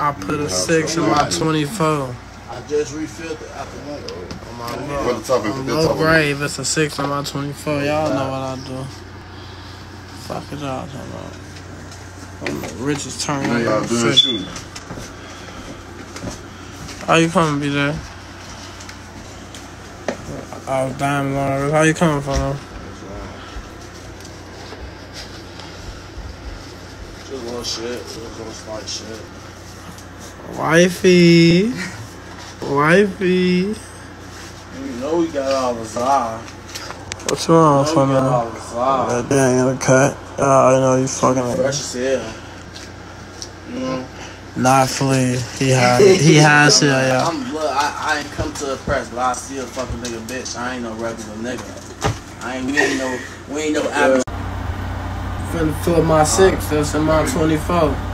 I put a six in my 24. I just refilled it after one. On my What low, the topic? on What low topic? it's a six on my 24. Y'all know what I do. Fuck it, y'all talking about. I'm the richest turn. You y'all doing shooting. How you coming, BJ? I was the. How you coming from them? Just little shit. Just little slight shit. Wifey. Wifey. You know we got all the vibe. What's wrong You know for we got all the vibe. That dang in the cut. Uh, I know you fucking it. Fresh as hell. You know? Not flea. He had he has it, yeah. I'm, look, I, I ain't come to the press, but I still fucking nigga bitch. I ain't no regular nigga. I ain't, we ain't no, we ain't no average. Finna fill my six. That's in my 24.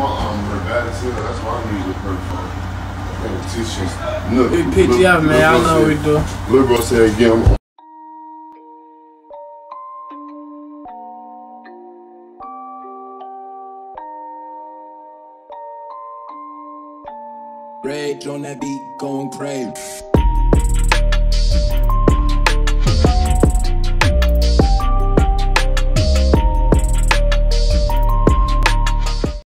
My arm hurt bad as hell. That's why the first phone. Look, We PTF, man. I know we do. Little bro said again, I'm Rage on that beat, going crazy.